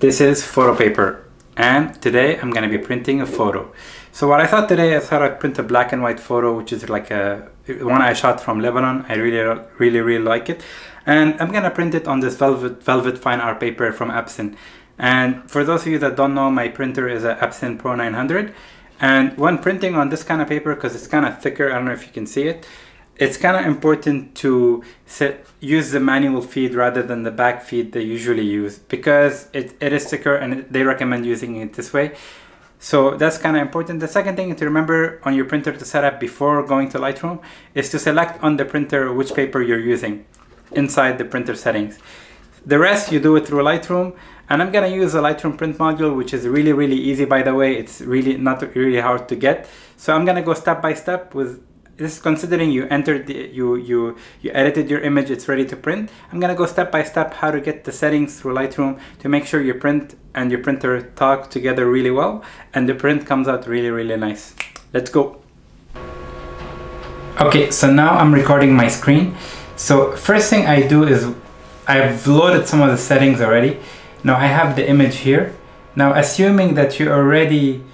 This is photo paper and today I'm going to be printing a photo. So what I thought today, I thought I'd print a black and white photo which is like a one I shot from Lebanon. I really, really, really like it. And I'm going to print it on this velvet, velvet fine art paper from Epson. And for those of you that don't know, my printer is an Epson Pro 900. And when printing on this kind of paper, because it's kind of thicker, I don't know if you can see it, it's kind of important to set, use the manual feed rather than the back feed they usually use because it, it is thicker and they recommend using it this way. So that's kind of important. The second thing to remember on your printer to set up before going to Lightroom is to select on the printer which paper you're using inside the printer settings. The rest you do it through Lightroom and I'm gonna use a Lightroom print module which is really really easy by the way it's really not really hard to get so I'm gonna go step by step with this is considering you entered the, you you you edited your image it's ready to print. I'm gonna go step by step how to get the settings through lightroom to make sure your print and your printer talk together really well and the print comes out really really nice. Let's go. Okay so now i'm recording my screen. So first thing i do is i've loaded some of the settings already. Now i have the image here. Now assuming that you already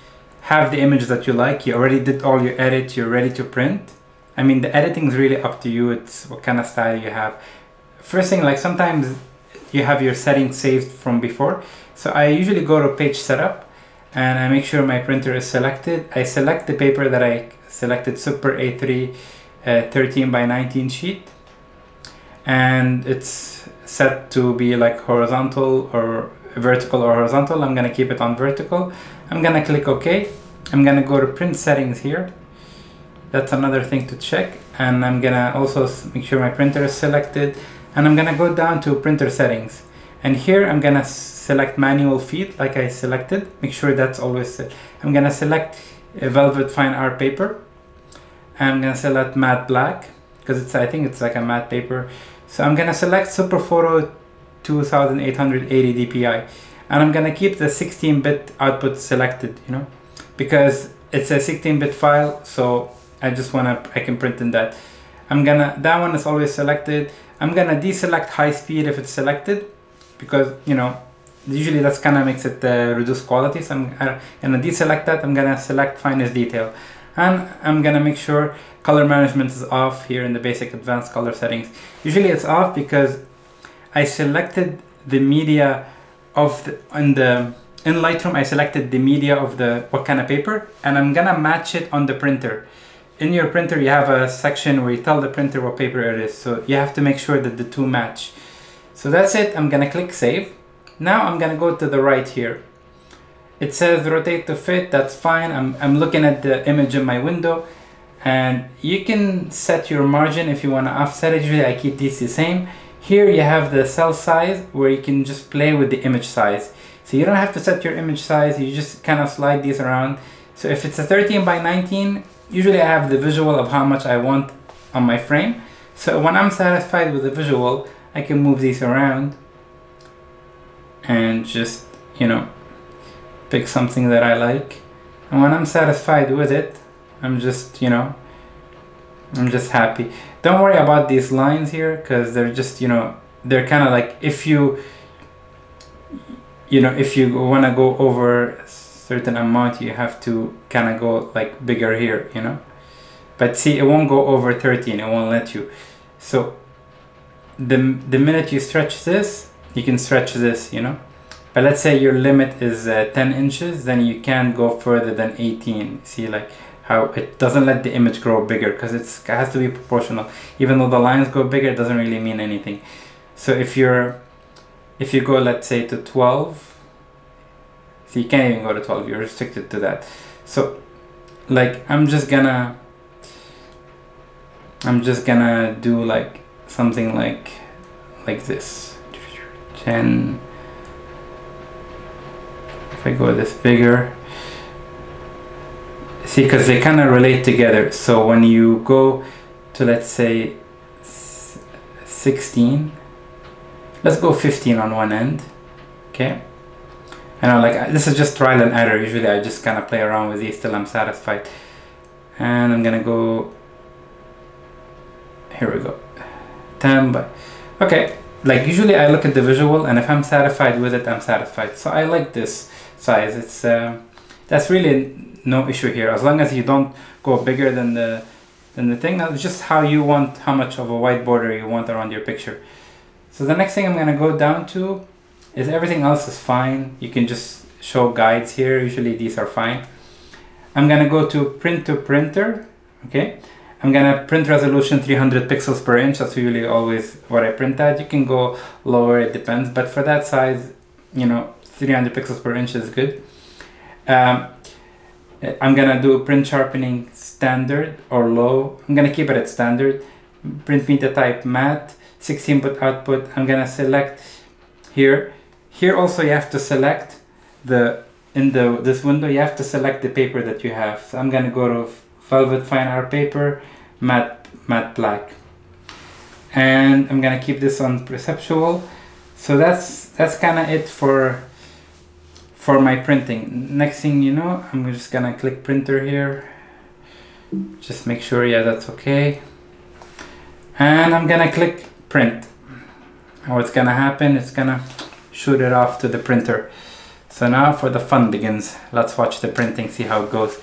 have the image that you like, you already did all your edits, you're ready to print. I mean, the editing is really up to you. It's what kind of style you have. First thing, like sometimes you have your settings saved from before. So I usually go to page setup and I make sure my printer is selected. I select the paper that I selected Super A3 uh, 13 by 19 sheet and it's set to be like horizontal or vertical or horizontal. I'm gonna keep it on vertical. I'm gonna click OK. I'm gonna go to print settings here. That's another thing to check. And I'm gonna also make sure my printer is selected. And I'm gonna go down to printer settings. And here I'm gonna select manual feed like I selected. Make sure that's always set. I'm gonna select a velvet fine art paper. I'm gonna select matte black because it's I think it's like a matte paper. So I'm gonna select Super Photo 2880 dpi and I'm gonna keep the 16-bit output selected you know because it's a 16-bit file so I just wanna I can print in that. I'm gonna that one is always selected. I'm gonna deselect high speed if it's selected because you know usually that's kind of makes it uh, reduce quality. So I'm gonna deselect that. I'm gonna select finest detail. And I'm gonna make sure color management is off here in the basic advanced color settings. Usually it's off because I selected the media of the, in the in Lightroom I selected the media of the what kind of paper and I'm gonna match it on the printer in your printer you have a section where you tell the printer what paper it is. So you have to make sure that the two match. So that's it. I'm gonna click save. Now I'm gonna go to the right here. It says rotate to fit. That's fine. I'm, I'm looking at the image in my window. And you can set your margin if you want to offset it. Usually I keep these the same. Here you have the cell size where you can just play with the image size. So you don't have to set your image size, you just kind of slide these around. So if it's a 13 by 19, usually I have the visual of how much I want on my frame. So when I'm satisfied with the visual, I can move these around and just, you know, pick something that I like. And when I'm satisfied with it, I'm just, you know, I'm just happy. Don't worry about these lines here because they're just, you know, they're kind of like if you, you know, if you want to go over certain amount, you have to kind of go like bigger here, you know. But see, it won't go over 13, it won't let you. So the, the minute you stretch this, you can stretch this, you know. But let's say your limit is uh, 10 inches, then you can't go further than 18. See, like how it doesn't let the image grow bigger because it has to be proportional even though the lines go bigger it doesn't really mean anything so if you're if you go let's say to 12 so you can't even go to 12 you're restricted to that so like I'm just gonna I'm just gonna do like something like like this 10 if I go this bigger See, because they kind of relate together. So when you go to, let's say, 16, let's go 15 on one end, okay? I know, like, this is just trial and error. Usually I just kind of play around with these till I'm satisfied. And I'm gonna go, here we go, 10 by, okay. like usually I look at the visual and if I'm satisfied with it I'm satisfied so I like this size it's um, that's really no issue here as long as you don't go bigger than the than the thing that's just how you want how much of a white border you want around your picture so the next thing I'm gonna go down to is everything else is fine you can just show guides here usually these are fine I'm gonna go to print to printer okay I'm gonna print resolution 300 pixels per inch. That's usually always what I print at. You can go lower, it depends. But for that size, you know, 300 pixels per inch is good. Um, I'm gonna do print sharpening standard or low. I'm gonna keep it at standard. Print media type matte, 16 input output. I'm gonna select here. Here also you have to select the in the this window you have to select the paper that you have. So I'm gonna go to velvet fine art paper matte matte black. And I'm gonna keep this on perceptual. So that's that's kind of it for for my printing. Next thing you know I'm just gonna click printer here. Just make sure yeah that's okay. And I'm gonna click print. And what's gonna happen it's gonna shoot it off to the printer so now for the fun begins let's watch the printing see how it goes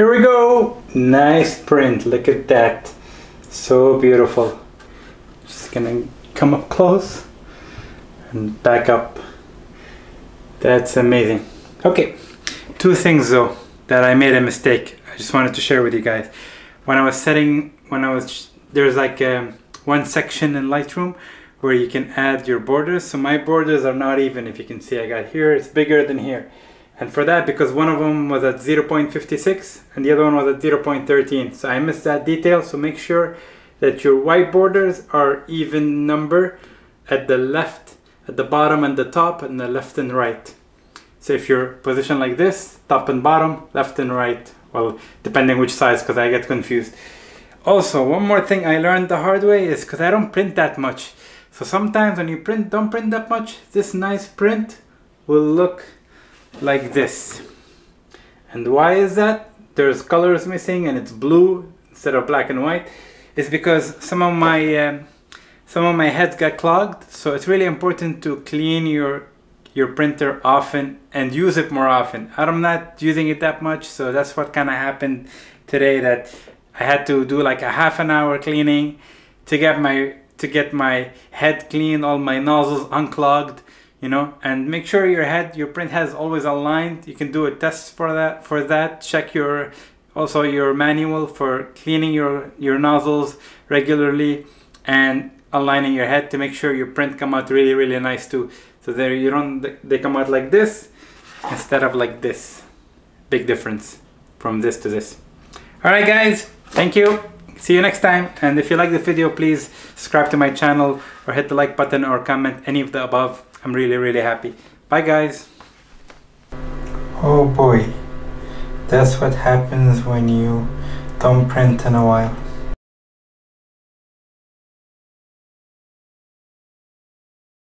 Here we go. Nice print. Look at that. So beautiful. Just gonna come up close and back up. That's amazing. Okay, two things though that I made a mistake. I just wanted to share with you guys. When I was setting, when I was, there's like um, one section in Lightroom where you can add your borders. So my borders are not even, if you can see, I got here, it's bigger than here. And for that, because one of them was at 0.56 and the other one was at 0.13. So I missed that detail. So make sure that your white borders are even number at the left, at the bottom and the top and the left and right. So if you're positioned like this, top and bottom, left and right, well, depending which size, because I get confused. Also, one more thing I learned the hard way is because I don't print that much. So sometimes when you print, don't print that much, this nice print will look like this. And why is that? There's colors missing and it's blue instead of black and white. It's because some of my um, some of my heads got clogged. So it's really important to clean your your printer often and use it more often. I'm not using it that much, so that's what kind of happened today. That I had to do like a half an hour cleaning to get my to get my head clean, all my nozzles unclogged you know and make sure your head your print has always aligned you can do a test for that for that check your also your manual for cleaning your your nozzles regularly and aligning your head to make sure your print come out really really nice too. So there you don't they come out like this instead of like this. Big difference from this to this. All right guys. Thank you. See you next time. And if you like the video please subscribe to my channel or hit the like button or comment any of the above. I'm really, really happy. Bye, guys. Oh boy, that's what happens when you don't print in a while.